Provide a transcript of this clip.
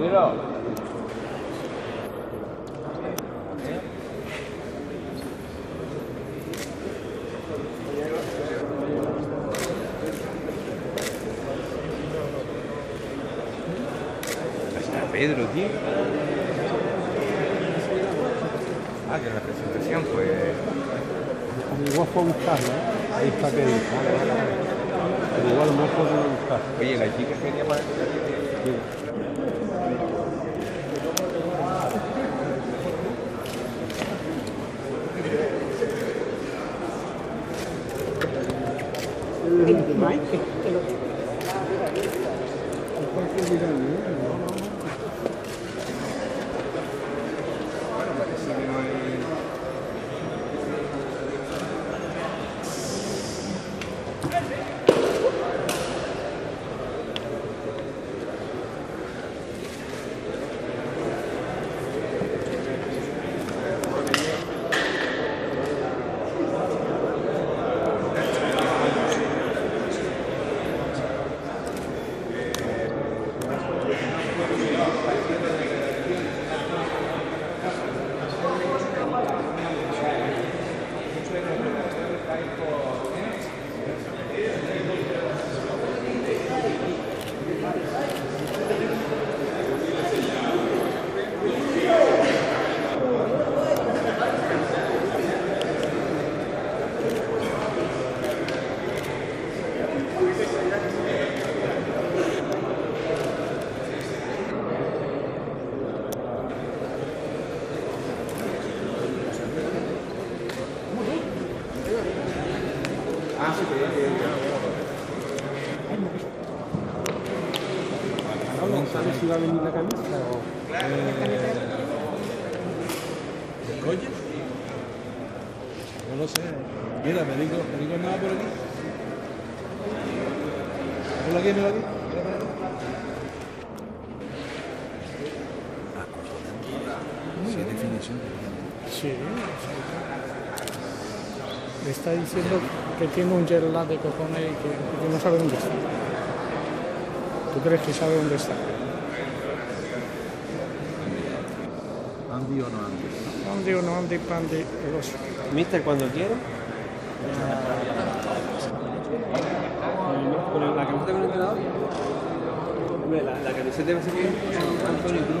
Pedro. Está Pedro, tío. Ah, que la presentación pues. Igual fue a buscarlo, ¿eh? Ahí está que Pero igual no fue a buscar. Oye, la chica quería Quindi di Sabes si va a venir la camisa o...? ¿El coche? No lo sé. Mira, me digo, me digo nada por aquí. Mira aquí. Sí, definición. Sí. Le está diciendo que tiene un jet lag de cojones y que, y que no sabe dónde está. ¿Tú crees que sabe dónde está? Andy o no Andy. Andy o no Andy, Pandy, lo sé. Mister, cuando quiera. Con la camiseta con el entrenador. Hombre, La, la camiseta debe ser que Antonio Cruz.